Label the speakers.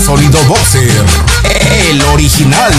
Speaker 1: sonido boxer. El original.